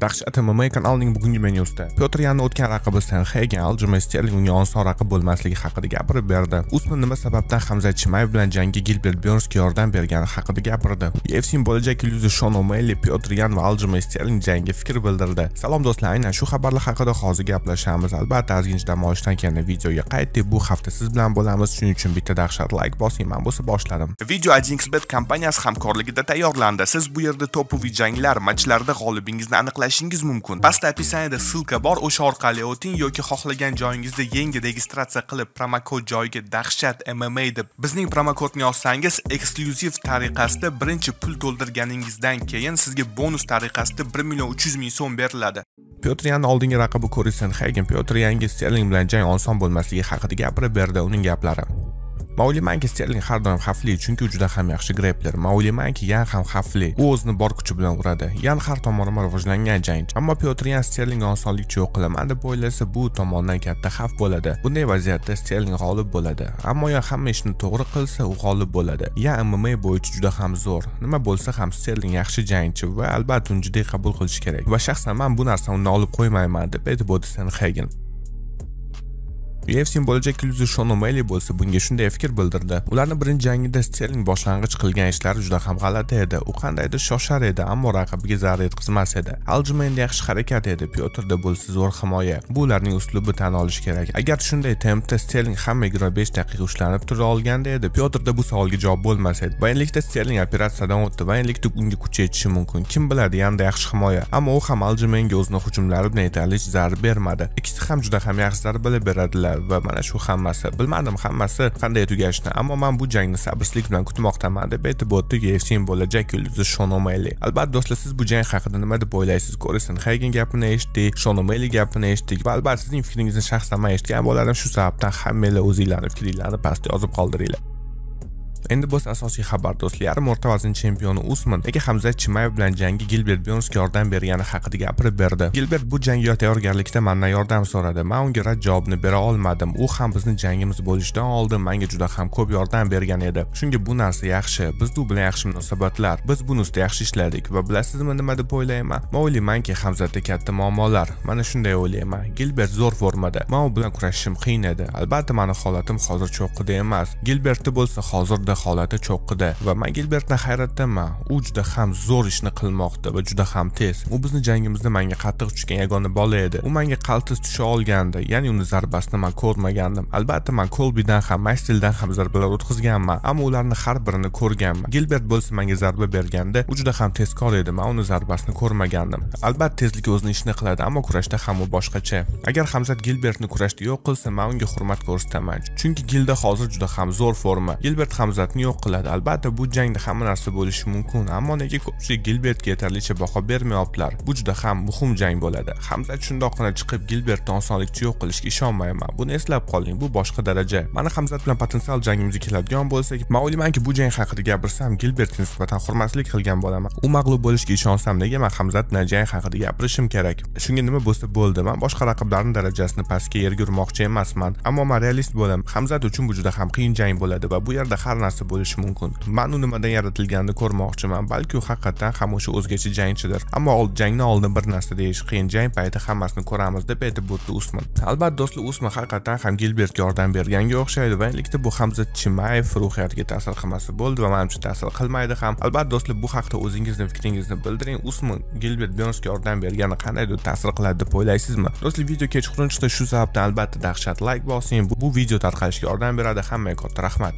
Dahshat MMA kanalining bugungi menyusida Pyotr Yanni o'tgan raqibi san hegan aljima Sterling unga oson raqib bo'lmasligi haqida gapirib berdi. Usman nima sababdan Hamza Chimayev bilan jangga Gilbert Burnsga yordam bergani haqida gapirdi. UFC'ning bo'lajak yulduzi Shon O'Malley Pyotr Yan va aljima Sterling jangiga fikr bildirdi. Salom do'stlar, aynan shu xabarlar haqida hozir gaplashamiz. Albatta, ozgincha dam olishdan keyin videoga qaytdik. Bu hafta siz bilan bo'lamiz. Shuning uchun bitta dahshat like bosing. Men bo'lsa boshladim. Video ajinxbet kompaniyasi hamkorligida tayyorlandi. Siz bu yerda topoviy janglar, matchlarda g'olibingizni aniqlash tanlashingiz mumkin. Pastda описаниеda ссылка bor o'sha orqali o'ting yoki xohlagan joyingizda yangi registratsiya qilib promokod joyiga dahshat mma deb bizning promokodni yozsangiz eksklyuziv tariqasida birinchi pul to'ldirganingizdan keyin sizga bonus tariqasida 1 million 300 ming so'm beriladi. Pyotr Yanni oldingi raqibi Korisen Hagen Pyotr yangi Sterling bilan jang oson bo'lmasligi haqida gapirib berdi. Uning gaplari. Maulimanki Sterling har doim xavfli, chunki u juda ham yaxshi grappler. Maulimanki Yan ham xavfli. U o'zini bor kuchi bilan uradi. Yan har tomonlama rivojlangan jangchi. Ammo Pyotr Yan sterlingni osonlikcha yo'q qilaman deb o'ylasa, bu tomondan katta xavf bo'ladi. Bunday vaziyatda Sterling g'olib bo'ladi. Ammo Yan hamma ishni to'g'ri qilsa, u g'olib bo'ladi. Yan MMA bo'yicha juda ham zo'r. Nima bo'lsa ham Sterling yaxshi jangchi va albatta uni juda qabul qilish kerak. Va shaxsan men bu narsani undan olib qo'ymayman deb aytib o'tdi Hagen. UFC bo'lajak yulduzi Shon O'Malley bo'lsa bunga shunday fikr bildirdi. Ularni birinchi jangida Sterling boshlang'ich qilgan ishlari juda ham g'alati edi. U qandaydir shoshar edi, ammo raqibiga zarar yetkazmas edi. Aljamaynda yaxshi harakat edi, Pyotrda bo'lsa zo'r himoya. Bu ularning uslubi tan olish kerak. Agar shunday tempda Sterling hamma 25 daqiqa ushlanib tura olganda edi, Pyotrda bu savolga javob bo'lmas edi. Va endilikda Sterling operatsiyadan o'tdi va endilikda unga kuch yetishi mumkin. Kim biladi, yanda yaxshi himoya. Ammo u ham Aljamaynga o'zini hujumlari bilan yetarlicha zarar bermadi. Ikkisi ham juda ham yaxshi zarbalar beradilar va mana shu hammasi. Bilmadim hammasi qanday tugashini ammo men bu jangni sabrsizlik bilan kutmoqdaman deb aytib o'tdi UFC'ning bo'lajak yulduzi Shon O'Malley. Albatta do'stlar siz bu jang haqida nima deb o'ylaysiz ko'rsin haygin gapini eshitdik Shon gapini eshitdik va albatta sizning fikringizni shaxsan men eshitgan bo'lardim shu sababdan hammanglar o'zinglarni fikringlarni pastga yozib qoldiringlar. Endi biz asosiy xabar do'stlar, o'rta vazn chempioni Usman nega Hamza Chimayev bilan jangi Gilbert Burnsga yordam bergani haqida gapirib berdi. Gilbert bu jangga tayyorgarlikda mandan yordam so'radi. Men unga rad javobni bera olmadim. U ham bizni jangimiz bo'lishidan oldin menga juda ham ko'p yordam bergan edi. Shunga bu narsa yaxshi. Bizda u bilan yaxshi munosabatlar. Biz buni ustida yaxshi ishladik va bilasizmi nima deb o'ylayman? man o'ylaymanki Hamzada katta muammolar. Mana shunday o'ylayman. Gilbert zo'r formada. Men u bilan kurashishim qiyin edi. Albatta meni holatim hozir cho'qqida emas. Gilbertda bo'lsa hozirda holati cho'qqida va men Gilbertdan hayratdaman. U juda ham zo'r ishni qilmoqda va juda ham tez. U bizni jangimizda menga qattiq tushgan yagona bola edi. U menga qaltis tusha olgandi, ya'ni uni zarbasini men ko'rmagandim. Albatta men Kolbidan ham, Maystildan ham zarbalar o'tkazganman, ammo ularni har birini ko'rganman. Gilbert bo'lsa menga zarba berganda, u juda ham tezkor edi. Men uni zarbasini ko'rmagandim. Albatta tezlik o'zini ishini qiladi, ammo kurashda ham u boshqacha. Agar Hamzat Gilbertni kurashda yo'q qilsa, men unga hurmat ko'rsataman. Chunki Gilda hozir juda ham zo'r forma. Gilbert Hamzat Gilbertni yo'q qiladi. Albatta bu jangda hamma narsa bo'lishi mumkin ammo nega ko'pchilik Gilbertga yetarlicha baho bermayaptilar? Bu juda ham muhim jang bo'ladi. Hamza shundoqqina chiqib Gilbertni osonlikcha yo'q qilishga ishonmayman buni eslab qoling bu boshqa daraja. Mana hamzat bilan potensial jangimizga keladigan bo'lsak man o'ylaymanki bu jang haqida gapirsam Gilbertga nisbatan hurmatsizlik qilgan bo'laman. U mag'lub bo'lishga ishonsam nega man hamzat bilan jang haqida gapirishim kerak? Shunga nima bo'lsa bo'ldi man boshqa raqiblarning darajasini pastga yerga urmoqchi emasman. Ammo man realist bo'laman. Hamzat uchun bu juda ham qiyin jang bo'ladi va bu yerda har narsa narsa bo'lishi mumkin. Man u nimadan yaratilganini ko'rmoqchiman balki u haqiqatdan ham o'sha o'zgacha jangchidir. Ammo jangni oldin bir narsa deyish qiyin. Jang payti hammasini ko'ramiz deb aytib o'tdi usman. Albatta do'stlar usman haqiqatdan ham gilbertga yordam berganga o'xshaydi va endilikda bu hamza chimayev ruhiyatiga ta'sir qilmasa bo'ldi va manimcha ta'sir qilmaydi ham. Albatta do'stlar bu haqda o'zingizni fikringizni bildiring. Usman gilbert byornsga yordam bergani qandaydir ta'sir qiladi deb o'ylaysizmi? Do'stlar video kechqurun chiqdi shu sababdan albatta dahshat layk bosing. Bu video tarqalishiga yordam beradi. Hammaga katta rahmat.